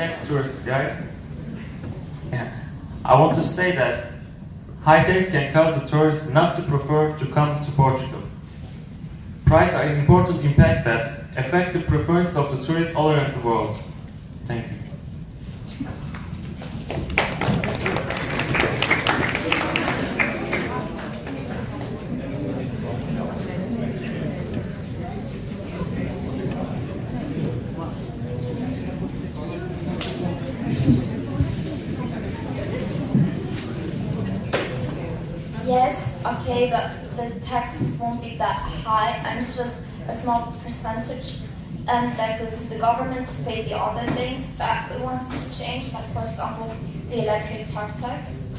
Context tourists, right? Yeah. I want to say that high taste can cause the tourists not to prefer to come to Portugal. Price are an important impact that affect the preference of the tourists all around the world. Thank you. Yes, okay, but the taxes won't be that high, and it's just a small percentage, that goes to the government to pay the other things that we want to change, like for example, the electric tax.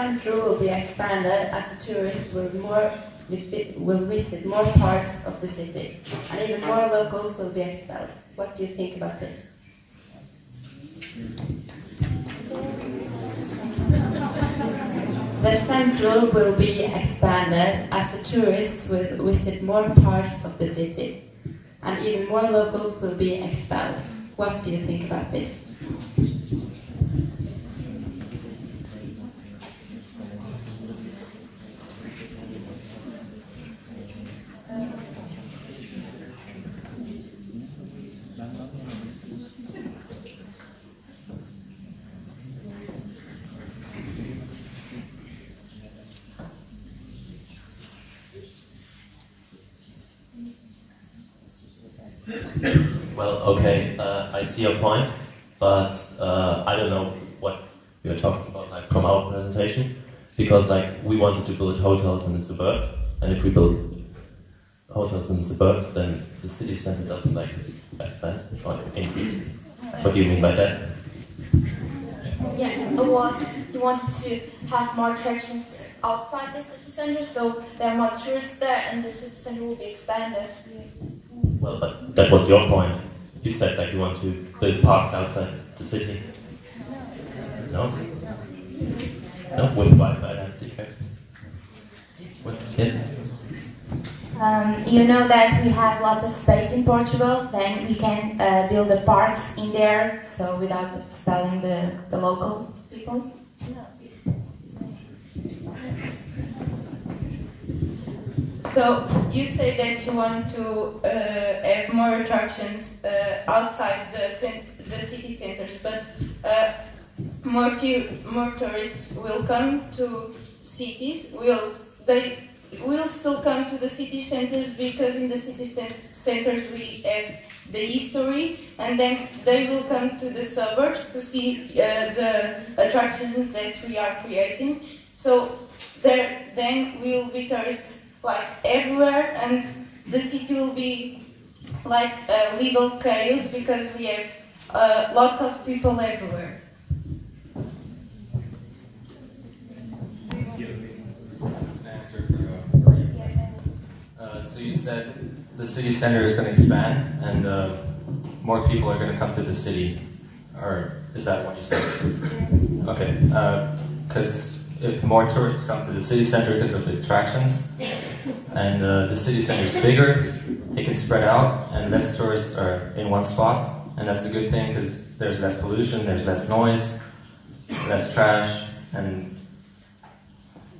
The centre will be expanded as the tourists will more will visit more parts of the city, and even more locals will be expelled. What do you think about this? The central will be expanded as the tourists will visit more parts of the city, and even more locals will be expelled. What do you think about this? Well, okay, uh, I see your point, but uh, I don't know what you're talking about, like from our presentation, because like we wanted to build hotels in the suburbs, and if we build hotels in the suburbs, then the city center doesn't like expand or increase. What do you mean by that? Yeah, it was, we wanted to have more attractions outside the city center, so there are more tourists there, and the city center will be expanded. Well, but that was your point. You said that you want to build parks outside the city. No? No? With what identity first? What? Yes? Um, you know that we have lots of space in Portugal, then we can uh, build the parks in there, so without expelling the, the local people. So you say that you want to uh, have more attractions uh, outside the the city centers, but uh, more more tourists will come to cities. Will they will still come to the city centers because in the city centers we have the history, and then they will come to the suburbs to see uh, the attractions that we are creating. So there, then will be tourists like everywhere, and the city will be like uh, legal chaos because we have uh, lots of people everywhere. answer for uh, uh, so you said the city center is going to expand and uh, more people are going to come to the city, or is that what you said? Okay, because if more tourists come to the city center because of the attractions, and uh, the city center is bigger, it can spread out, and less tourists are in one spot, and that's a good thing because there's less pollution, there's less noise, less trash, and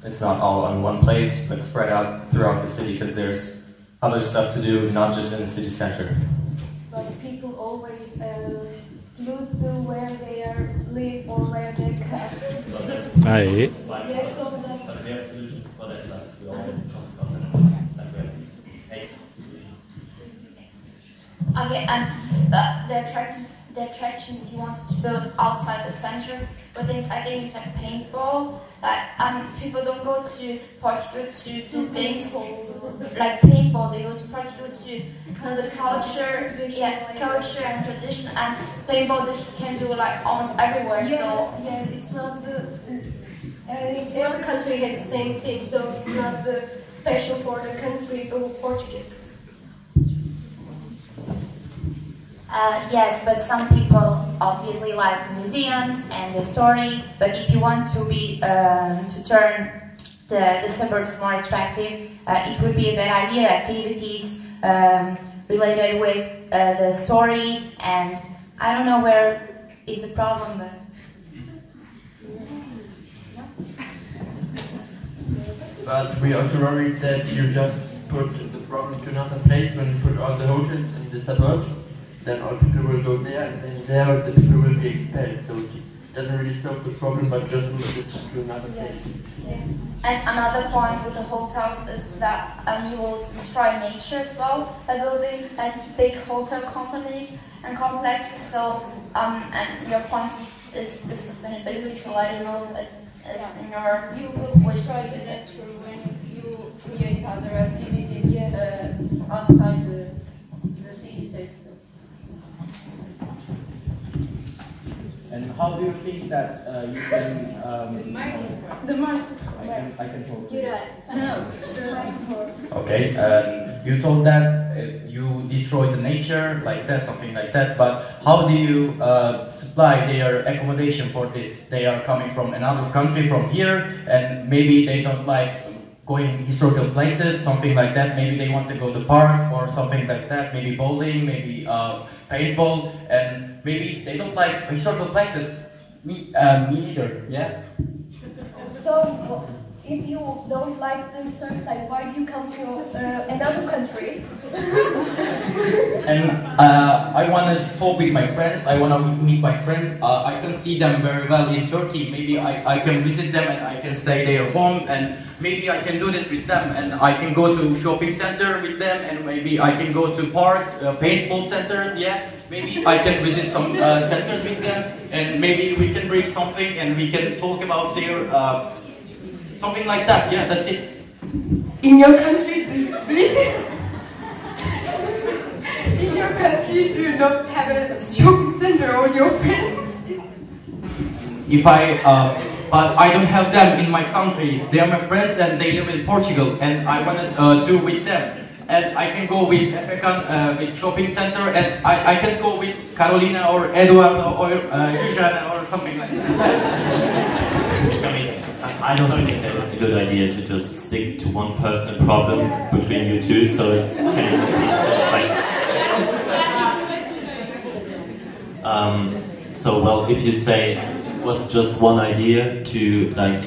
it's not all on one place, but spread out throughout the city because there's other stuff to do, not just in the city center. But people always uh, look to where they are live or where they Aí. But Okay, and but the attract the attractions you want to build outside the center, but things I think it's like paintball. Like um, people don't go to Portugal to do things like paintball. They go to Portugal to know the culture, yeah, culture and tradition. And paintball they can do like almost everywhere. So yeah, it's not the. Uh, it's every country has the same thing, so it's not the special for the country of Portuguese. Uh, yes, but some people obviously like museums and the story. But if you want to be um, to turn the, the suburbs more attractive, uh, it would be a bad idea. Activities um, related with uh, the story, and I don't know where is the problem, but. But we also worried that you just put the problem to another place when you put all the hotels in the suburbs, then all people will go there, and then there the people will be expelled. So it doesn't really solve the problem, but just move it to another place. And another point with the hotels is that um, you will destroy nature as well by building like big hotel companies and complexes. So, um, and your point is, is the sustainability. So I don't know if it's in your You will destroy the nature when you create other activities uh, outside the, the city center. And how do you think that uh, you can? Um, The market. I can I can talk. to You you. know, Okay, um, you told that uh, you destroy the nature, like that, something like that. But how do you uh, supply their accommodation for this? They are coming from another country, from here, and maybe they don't like going historical places, something like that. Maybe they want to go to parks or something like that. Maybe bowling, maybe uh, paintball, and maybe they don't like historical places. Me, uh, me neither. Yeah. so if you don't like the sites, why do you come to uh, another country? and uh, I want to talk with my friends. I want to meet my friends. Uh, I can see them very well in Turkey. Maybe I, I can visit them and I can stay their home and maybe I can do this with them and I can go to shopping center with them and maybe I can go to parks, uh, paintball centers. Yeah, maybe I can visit some uh, centers with them and maybe we can bring something and we can talk about their uh, something like that. Yeah, that's it. In your country, in your country, do you not have a shopping center or your friends? If I, uh, but I don't have them in my country. They are my friends and they live in Portugal, and I want to uh, do with them. And I can go with African uh, with shopping center, and I, I can go with Carolina or Eduardo or uh, Jujana or something like that. I don't think that it's a good idea to just stick to one personal problem between you two. So can it's just like. Um, so well, if you say it was just one idea to like,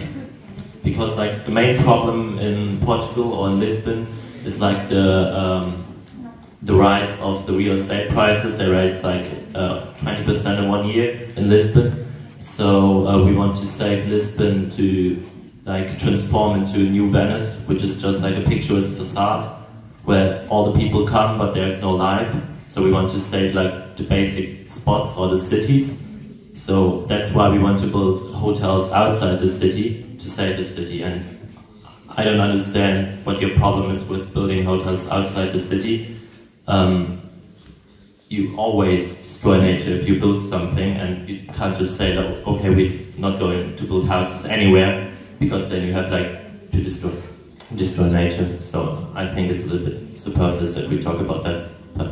because like the main problem in Portugal or in Lisbon is like the um, the rise of the real estate prices. They raised like twenty percent in one year in Lisbon. So uh, we want to save Lisbon to like transform into a new Venice, which is just like a picturesque facade where all the people come but there's no life. So we want to save like the basic spots or the cities. So that's why we want to build hotels outside the city to save the city. And I don't understand what your problem is with building hotels outside the city. Um, you always destroy nature if you build something, and you can't just say that okay, we're not going to build houses anywhere because then you have like to destroy destroy nature. So I think it's a little bit superfluous that we talk about that. But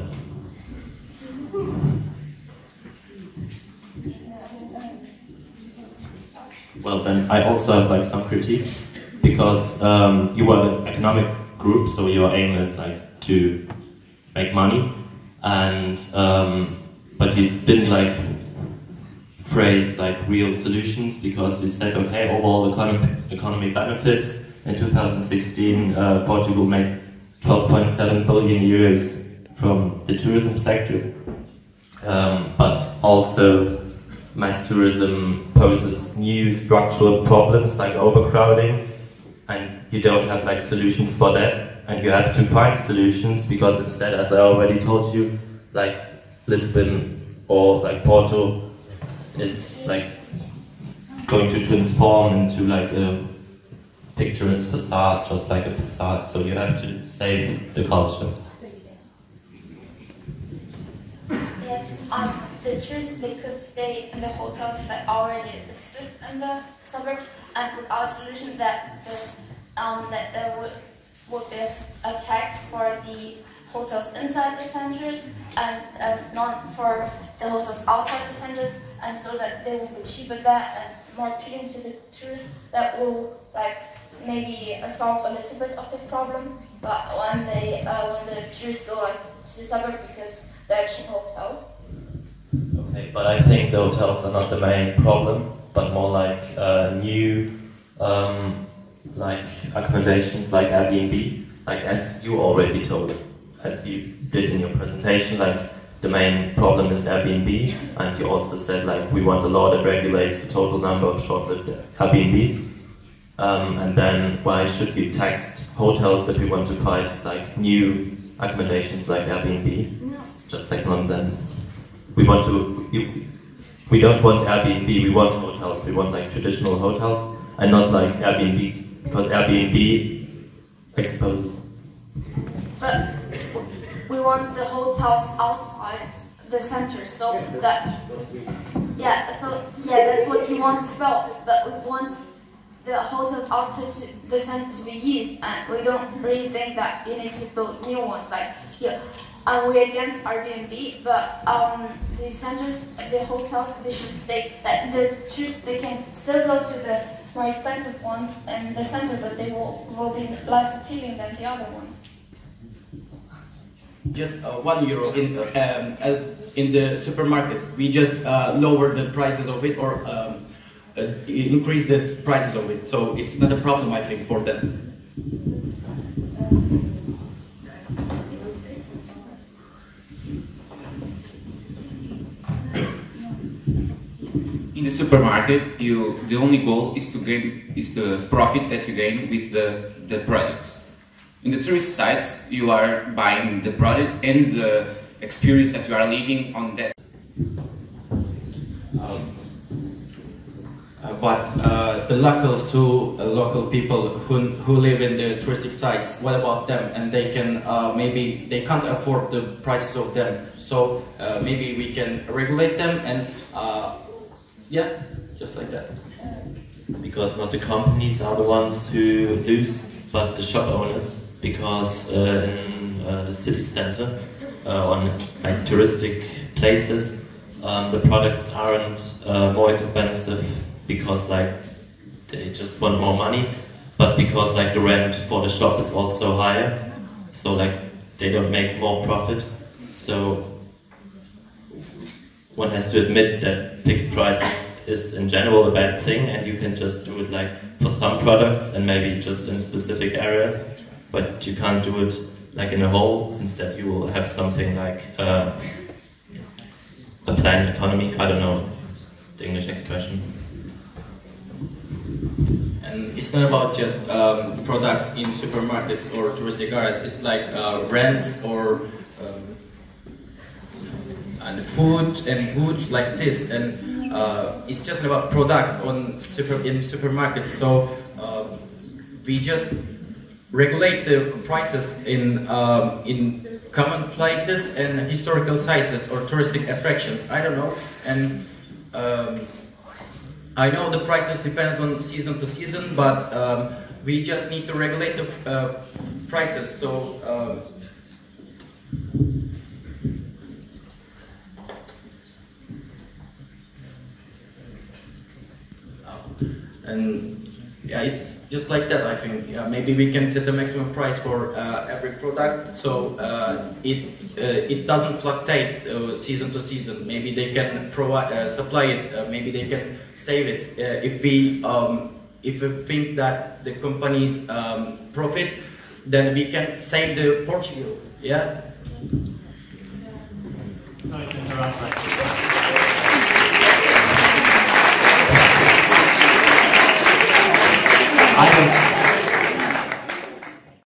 well, then I also have like some critique because um, you are an economic group, so your aim is like to make money, and um, but you didn't like like real solutions because we said okay, overall economy economy benefits. In 2016, uh, Portugal made 12.7 billion euros from the tourism sector, um, but also mass tourism poses new structural problems like overcrowding, and you don't have like solutions for that, and you have to find solutions because instead, as I already told you, like Lisbon or like Porto is like going to transform into like a picturesque facade, just like a facade. So you have to save the culture. Yes, um, the tourists they could stay in the hotels that already exist in the suburbs, and with our solution that the um, that there would would there's a tax for the hotels inside the centers and um, not for the hotels outside the centers, and so that they will be cheaper there and more appealing to the tourists. That will like maybe solve a little bit of the problem. But when they uh, when the tourists go like to the suburb because they're cheap hotels. Okay, but I think the hotels are not the main problem, but more like uh, new, um, like accommodations like Airbnb. Like as you already told, as you did in your presentation, like the main problem is Airbnb, and you also said like we want a law that regulates the total number of short-lived Airbnbs. Um, and then why should we tax hotels if we want to fight like new accommodations like Airbnb? It's just like nonsense. We want to. You, we don't want Airbnb. We want hotels. We want like traditional hotels and not like Airbnb because Airbnb exposes. But we want the hotels outside the center, so that yeah, so yeah, that's what you want as well. But we want the hotels outside to, the center to be used, and we don't really think that you need to build new ones. Like yeah, um, we're against Airbnb, but um, the centers, the hotels, they should stay. That the tourists they can still go to the more expensive ones in the center, but they will will be less appealing than the other ones. Just uh, one euro in um, as in the supermarket. We just uh, lower the prices of it or um, uh, increase the prices of it. So it's not a problem, I think, for them. in the supermarket, you the only goal is to gain is the profit that you gain with the, the products. In the tourist sites, you are buying the product and the experience that you are living on that. Um, uh, but uh, the locals who uh, local people who, who live in the touristic sites, what about them? And they can uh, maybe they can't afford the prices of them. So uh, maybe we can regulate them and uh, yeah, just like that. Because not the companies are the ones who lose, but the shop owners. Because uh, in uh, the city center, uh, on like touristic places, um, the products aren't more expensive because like they just want more money, but because like the rent for the shop is also higher, so like they don't make more profit. So one has to admit that fixed prices is in general a bad thing and you can just do it like for some products and maybe just in specific areas but you can't do it like in a whole instead you will have something like uh, a planned economy i don't know the english expression And it's not about just um, products in supermarkets or touristic areas. It's like uh, rents or um, and food and goods like this. And uh, it's just about product on super in supermarkets. So um, we just regulate the prices in um, in common places and historical sites or touristic attractions. I don't know and. Um, I know the prices depends on season to season, but um, we just need to regulate the uh, prices. So. Um, and yeah, it's just like that. I think yeah, maybe we can set the maximum price for uh, every product, so uh, it uh, it doesn't fluctuate uh, season to season. Maybe they can provide uh, supply it. Uh, maybe they can save it. if we um, if we think that the companies um, profit, then we can save the Portugal. Yeah. Sorry to interrupt. I